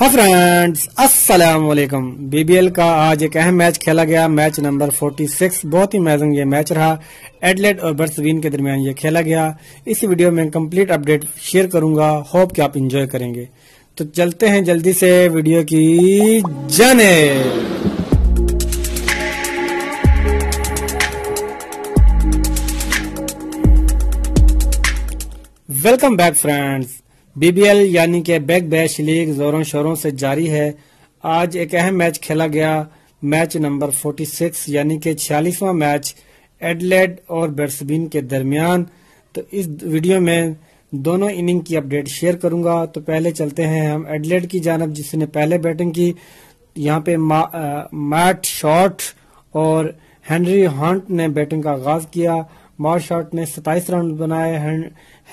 हाँ फ्रेंड्स अस्सलाम वालेकुम बीबीएल का आज एक अहम मैच खेला गया। मैच नंबर 46 बहुत ही अमेजिंग ये मैच रहा। एडलेट और बर्सवीन के दरमियान ये खेला गया। इस वीडियो में कंप्लीट अपडेट शेयर करूँगा। होप कि आप इंजॉय करेंगे। तो चलते हैं जल्दी से वीडियो की जाने। वेलकम बैक फ्रेंड्स बीबीएल यानी कि बैक बैश लीग जोरों शोरों से जारी है। आज एक अहम मैच खेला गया। मैच नंबर 46 यानी कि छियालीसवां मैच एडलेड और बेर्सबिन के दरमियान। तो इस वीडियो में दोनों इनिंग की अपडेट शेयर करूँगा। तो पहले चलते हैं हम एडलेड की जानब, जिसने पहले बैटिंग की। यहाँ पे मैट शॉट और हेनरी हॉन्ट ने बैटिंग का आगाज़ किया। मार्ट शॉट ने 27 रन बनाए।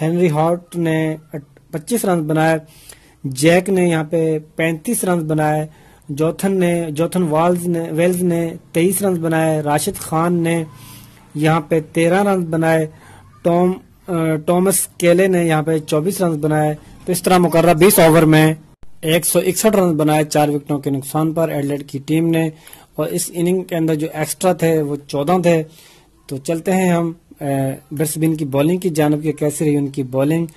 हेनरी हॉट ने 25 रन बनाए, जैक ने यहाँ पे 35 रन बनाए, जोथन ने, जोथन वाल्स ने, वेल्स ने 23 रन बनाए, राशिद खान ने यहाँ पे 13 रन बनाए, टॉम टॉमस केले ने यहाँ पे 24 रन बनाए। तो इस तरह मुकर्रा 20 ओवर में एक सौ इकसठ रन बनाए, चार विकेटों के नुकसान पर एडलेट की टीम ने और इस इनिंग के अंदर जो एक्स्ट्रा थे वो चौदह थे। तो चलते हैं हम ब्रसबिन की बॉलिंग की जानब के कैसी रही उनकी बॉलिंग।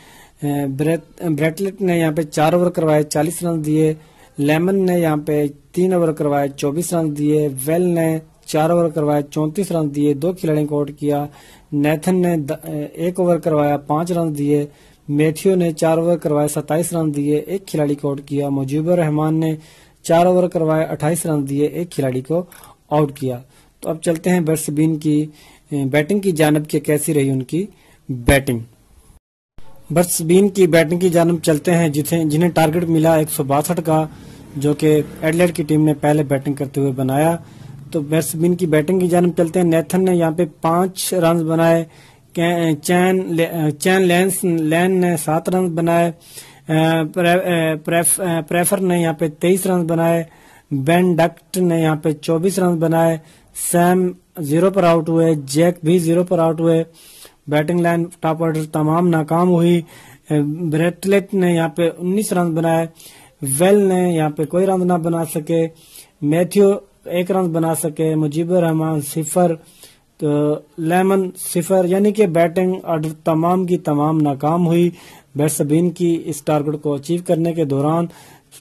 ब्रेटलेट ने यहाँ पे चार ओवर करवाए, चालीस रन दिए। लेमन ने यहाँ पे तीन ओवर करवाए, चौबीस रन दिए। वेल ने चार ओवर करवाए, चौंतीस रन दिए, दो खिलाड़ियों को आउट किया। नेथन ने एक ओवर करवाया, पाँच रन दिए। मेथ्यू ने चार ओवर करवाए, सत्ताईस रन दिए, एक खिलाड़ी को आउट किया। मुजीबर रहमान ने चार ओवर करवाए, अट्ठाईस रन दिए, एक खिलाड़ी को आउट किया। तो अब चलते हैं बर्सबीन की बैटिंग की जानब की कैसी रही उनकी बैटिंग। बर्सबीन की बैटिंग की जानब चलते हैं जिसे जिन्हें टारगेट मिला एक सौ बासठ का, जो कि एडलेट की टीम ने पहले बैटिंग करते हुए बनाया। तो बर्सबीन की बैटिंग की जानब चलते हैं। नेथन ने यहाँ पे पाँच रन बनाए। चैन चैन लेंस लैन ने सात रन बनाए। प्रेफर ने यहाँ पे तेईस रन बनाए। बेन डक्ट ने यहाँ पे चौबीस रन बनाए। सैम ज़ीरो पर आउट हुए। जैक भी ज़ीरो पर आउट हुए। बैटिंग लाइन टॉप ऑर्डर तमाम नाकाम हुई। ब्रेटलेट ने यहाँ पे 19 रन बनाए। वेल ने यहाँ पे कोई रन ना बना सके। मैथ्यू एक रन बना सके। मुजीबर रहमान सिफर तो लेमन सिफर, यानी कि बैटिंग ऑर्डर तमाम की तमाम नाकाम हुई। बैट्सबीन की इस टारगेट को अचीव करने के दौरान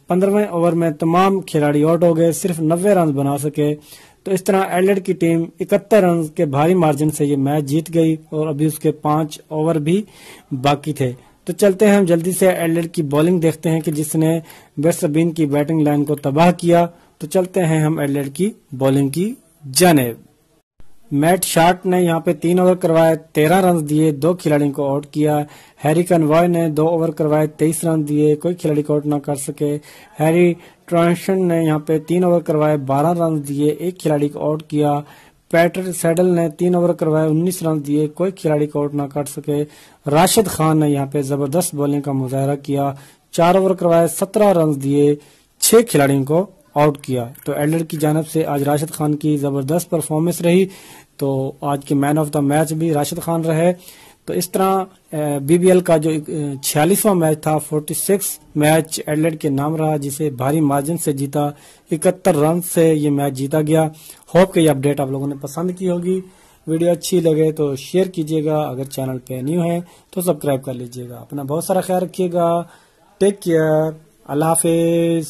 पंद्रहवें ओवर में तमाम खिलाड़ी आउट हो गए। सिर्फ़ नब्बे रन बना सके। तो इस तरह एडलेट की टीम इकहत्तर रन के भारी मार्जिन से ये मैच जीत गई और अभी उसके पाँच ओवर भी बाकी थे। तो चलते हैं, हम जल्दी से एडलेट की बॉलिंग देखते हैं कि जिसने बेस्टबीन की बैटिंग लाइन को तबाह किया। तो चलते हैं हम एडलेट की बॉलिंग की जानेब। मैट शार्ट ने यहाँ पे तीन ओवर करवाए, तेरह रन दिए, दो खिलाड़ियों को आउट किया। हैरी कन्वॉय ने दो ओवर करवाए, तेईस रन दिए, कोई खिलाड़ी को आउट ना कर सके। हैरी ट्रांशन ने यहाँ पे तीन ओवर करवाए, बारह रन दिए, एक खिलाड़ी को आउट किया। पैटर सैडल ने तीन ओवर करवाए, उन्नीस रन दिए, कोई खिलाड़ी को आउट ना कर सके। राशिद खान ने यहाँ पे ज़बरदस्त बॉलिंग का मुजाहरा किया। चार ओवर करवाए, सत्रह रन दिए, छह खिलाड़ियों को आउट किया। तो एल्डर की जानब से आज राशिद खान की ज़बरदस्त परफॉर्मेंस रही। तो आज के मैन ऑफ़ द मैच भी राशिद खान रहे। तो इस तरह बीबीएल का जो छियालीसवां मैच था 46 मैच एडलेट के नाम रहा, जिसे भारी मार्जिन से जीता, इकहत्तर रन से ये मैच जीता गया। होप के ये अपडेट आप लोगों ने पसंद की होगी। वीडियो अच्छी लगे तो शेयर कीजिएगा। अगर चैनल पे न्यू है तो सब्सक्राइब कर लीजिएगा। अपना बहुत सारा ख्याल रखिएगा। टेक केयर अल्लाह हाफिज।